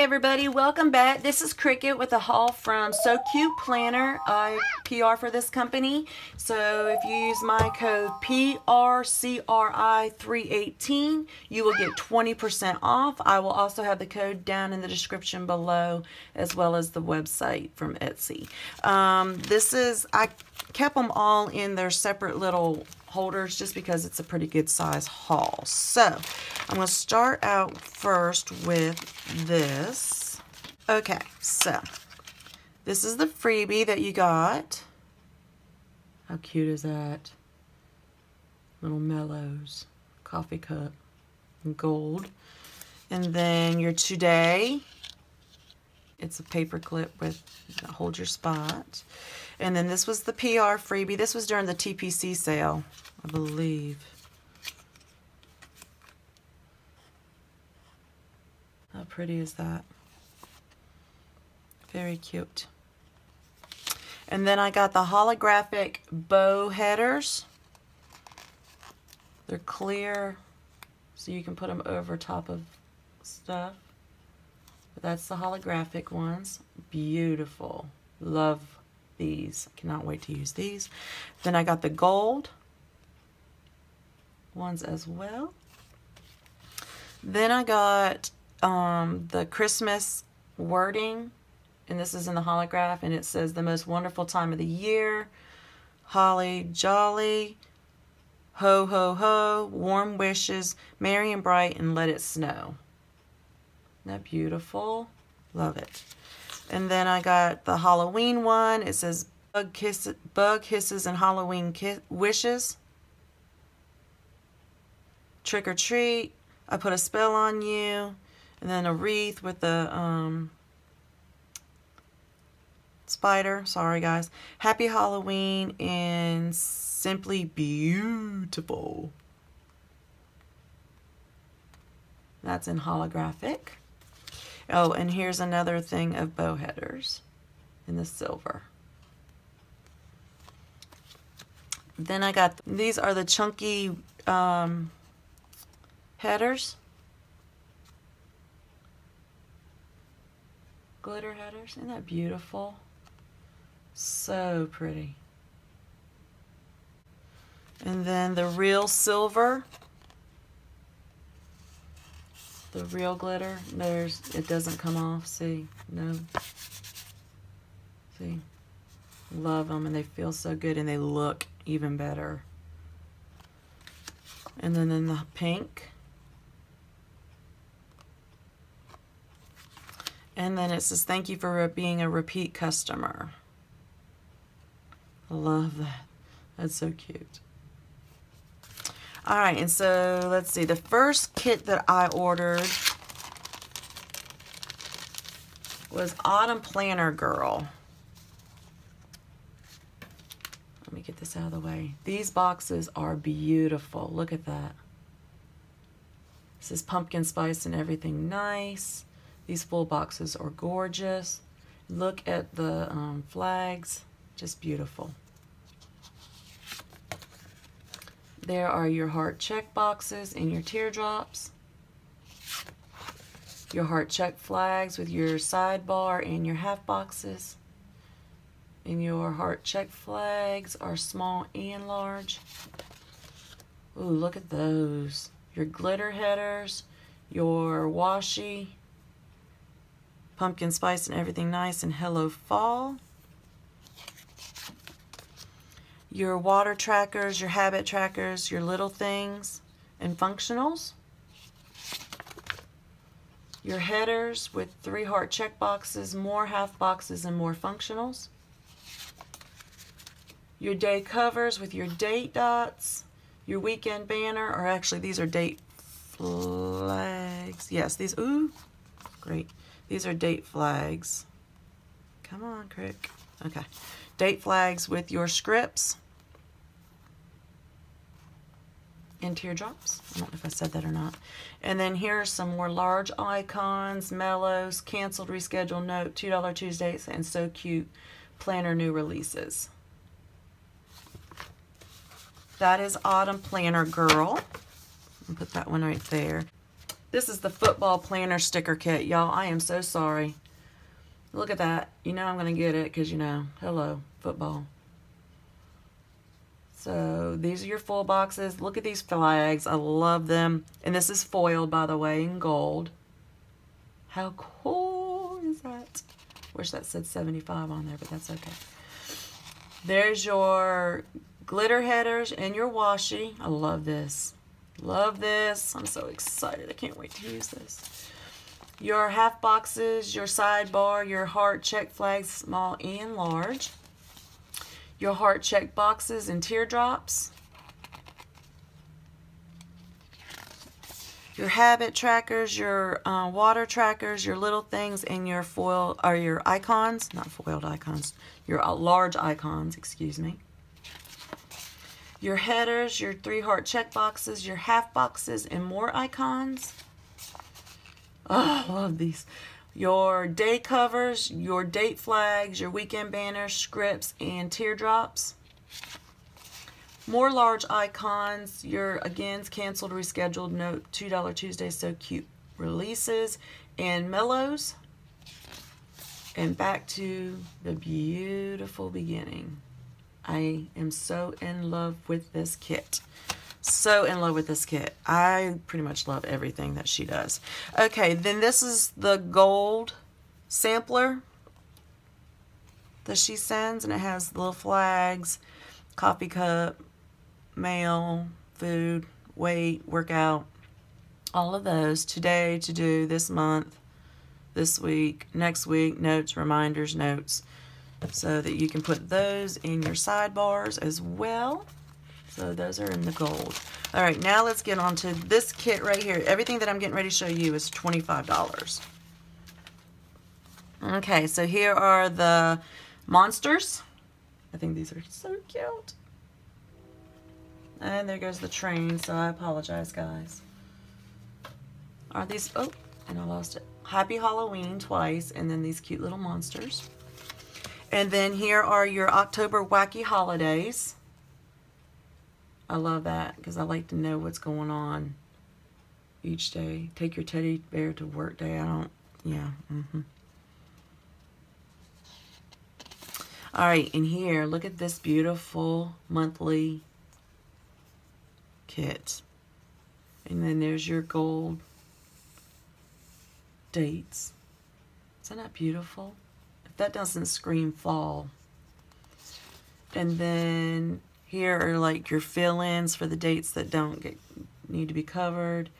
everybody, welcome back. This is Crickett with a haul from So Cute Planner. I PR for this company. So if you use my code PRCRI318, you will get 20% off. I will also have the code down in the description below as well as the website from Etsy. Um, this is, I kept them all in their separate little holders just because it's a pretty good size haul. So I'm going to start out first with this. Okay, so this is the freebie that you got. How cute is that? Little mellows, coffee cup, gold. And then your today, it's a paper clip with hold your spot. And then this was the PR freebie. This was during the TPC sale, I believe. How pretty is that? Very cute. And then I got the holographic bow headers. They're clear, so you can put them over top of stuff. But that's the holographic ones. Beautiful. Love these. I cannot wait to use these. Then I got the gold ones as well. Then I got um, the Christmas wording, and this is in the holograph, and it says the most wonderful time of the year, holly jolly, ho ho ho, warm wishes, merry and bright, and let it snow. Isn't that beautiful? Love it. And then I got the Halloween one. It says bug, kiss, bug hisses and Halloween wishes. Trick or treat. I put a spell on you. And then a wreath with the um, spider. Sorry, guys. Happy Halloween and simply beautiful. That's in holographic. Oh, and here's another thing of bow headers in the silver. Then I got, these are the chunky um, headers. Glitter headers. Isn't that beautiful? So pretty. And then the real silver the real glitter, there's, it doesn't come off, see, no, see, love them, and they feel so good, and they look even better. And then in the pink, and then it says, thank you for being a repeat customer. I love that, that's so cute. All right, and so let's see. The first kit that I ordered was Autumn Planner Girl. Let me get this out of the way. These boxes are beautiful. Look at that. This is pumpkin spice and everything nice. These full boxes are gorgeous. Look at the um, flags. Just beautiful. There are your heart check boxes and your teardrops. Your heart check flags with your sidebar and your half boxes. And your heart check flags are small and large. Ooh, look at those. Your glitter headers, your washi, pumpkin spice and everything nice, and hello fall your water trackers, your habit trackers, your little things, and functionals. Your headers with three heart check boxes, more half boxes, and more functionals. Your day covers with your date dots, your weekend banner, or actually these are date flags. Yes, these, ooh, great. These are date flags. Come on, Crick. Okay. Date flags with your scripts. and teardrops. I don't know if I said that or not. And then here are some more large icons, mellows, canceled, rescheduled note, $2 Tuesdays, and so cute planner new releases. That is Autumn Planner Girl. I'll put that one right there. This is the football planner sticker kit, y'all. I am so sorry. Look at that. You know I'm going to get it because, you know, hello, football. So these are your full boxes. Look at these flags. I love them. And this is foiled, by the way, in gold. How cool is that? Wish that said 75 on there, but that's okay. There's your glitter headers and your washi. I love this. Love this. I'm so excited. I can't wait to use this. Your half boxes, your sidebar, your heart check flags, small and large. Your heart check boxes and teardrops. Your habit trackers, your uh, water trackers, your little things, and your foil, or your icons, not foiled icons, your uh, large icons, excuse me your headers, your three heart check boxes, your half boxes, and more icons. Oh, I love these. Your day covers, your date flags, your weekend banners, scripts, and teardrops. More large icons, your, again, canceled, rescheduled, note, $2 Tuesday, so cute releases, and mellows. And back to the beautiful beginning. I am so in love with this kit. So in love with this kit. I pretty much love everything that she does. Okay, then this is the gold sampler that she sends. And it has little flags, coffee cup, mail, food, weight, workout. All of those today, to do, this month, this week, next week, notes, reminders, notes so that you can put those in your sidebars as well. So those are in the gold. All right, now let's get on to this kit right here. Everything that I'm getting ready to show you is $25. Okay, so here are the monsters. I think these are so cute. And there goes the train, so I apologize, guys. Are these, oh, and I lost it. Happy Halloween twice, and then these cute little monsters. And then here are your October Wacky Holidays. I love that because I like to know what's going on each day. Take your teddy bear to work day. I don't, yeah. Mm -hmm. All right, in here, look at this beautiful monthly kit. And then there's your gold dates. Isn't that beautiful? that doesn't scream fall. And then here are like your fill-ins for the dates that don't get need to be covered.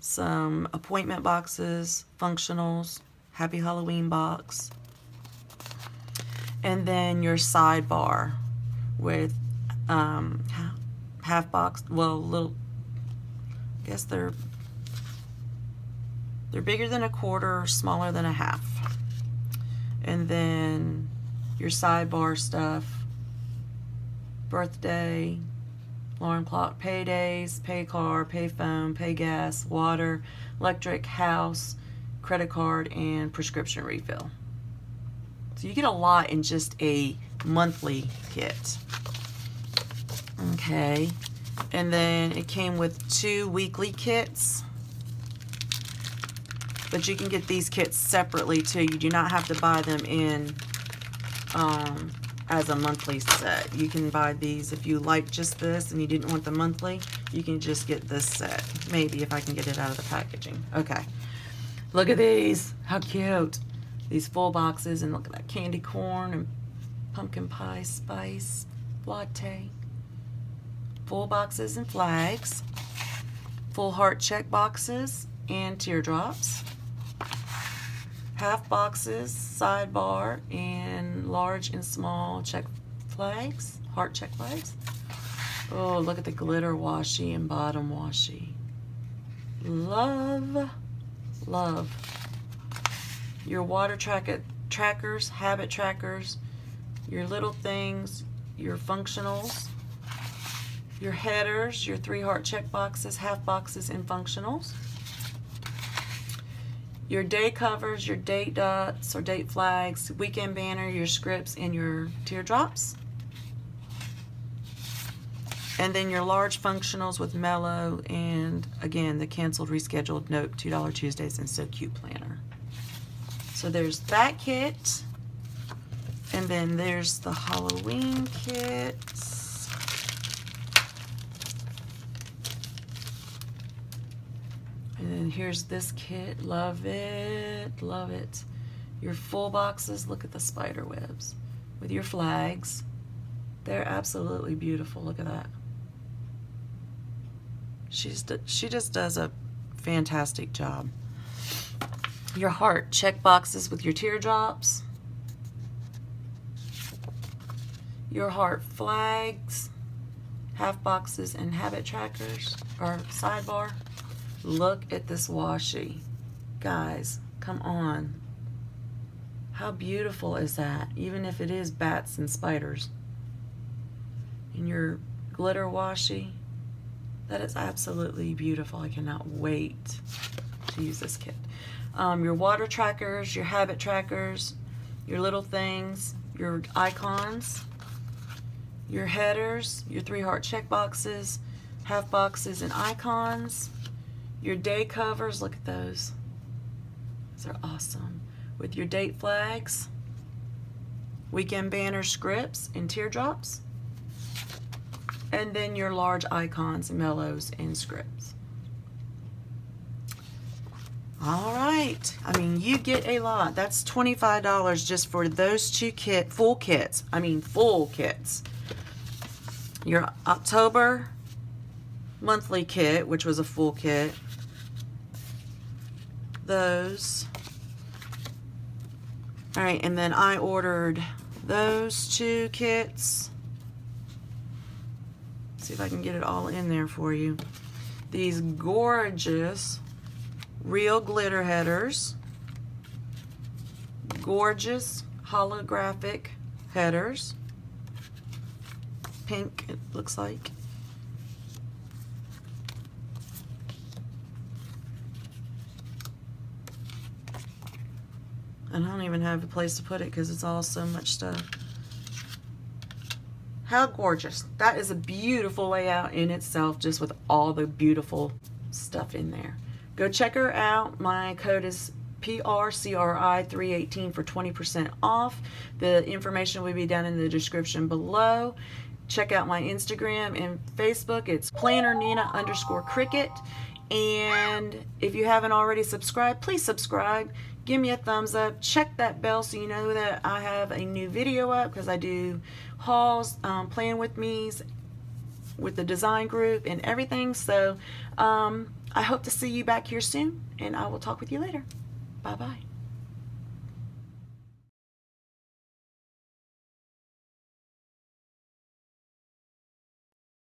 Some appointment boxes, functionals, happy Halloween box. And then your sidebar with um, half box, well, little, I guess they're, they're bigger than a quarter, smaller than a half and then your sidebar stuff, birthday, alarm clock, paydays, pay car, pay phone, pay gas, water, electric, house, credit card, and prescription refill. So you get a lot in just a monthly kit. Okay, and then it came with two weekly kits. But you can get these kits separately too. You do not have to buy them in um, as a monthly set. You can buy these if you like just this and you didn't want the monthly. You can just get this set. Maybe if I can get it out of the packaging. Okay. Look at these. How cute. These full boxes and look at that candy corn and pumpkin pie spice latte. Full boxes and flags. Full heart check boxes and teardrops half boxes, sidebar, and large and small check flags, heart check flags. Oh, look at the glitter washi and bottom washi. Love, love. Your water track trackers, habit trackers, your little things, your functionals, your headers, your three heart check boxes, half boxes, and functionals your day covers, your date dots or date flags, weekend banner, your scripts, and your teardrops. And then your large functionals with Mellow and again the canceled rescheduled Nope $2 Tuesdays and So Cute Planner. So there's that kit. And then there's the Halloween kits. And then here's this kit. Love it. Love it. Your full boxes. Look at the spider webs with your flags. They're absolutely beautiful. Look at that. She's she just does a fantastic job. Your heart check boxes with your teardrops. Your heart flags, half boxes, and habit trackers or sidebar. Look at this washi. Guys, come on. How beautiful is that? Even if it is bats and spiders. And your glitter washi. That is absolutely beautiful. I cannot wait to use this kit. Um, your water trackers, your habit trackers, your little things, your icons, your headers, your three heart check boxes, half boxes and icons, your day covers, look at those. Those are awesome. With your date flags, weekend banner scripts and teardrops, and then your large icons, mellows, and scripts. All right. I mean, you get a lot. That's $25 just for those two kit, full kits. I mean, full kits. Your October monthly kit, which was a full kit. Those. All right, and then I ordered those two kits. See if I can get it all in there for you. These gorgeous real glitter headers. Gorgeous holographic headers. Pink, it looks like. And I don't even have a place to put it because it's all so much stuff. How gorgeous. That is a beautiful layout in itself, just with all the beautiful stuff in there. Go check her out. My code is PRCRI318 for 20% off. The information will be down in the description below. Check out my Instagram and Facebook. It's planner Neena underscore crickett. And if you haven't already subscribed, please subscribe. Give me a thumbs up. Check that bell so you know that I have a new video up because I do hauls, um, playing with me's with the design group and everything. So um, I hope to see you back here soon and I will talk with you later. Bye-bye.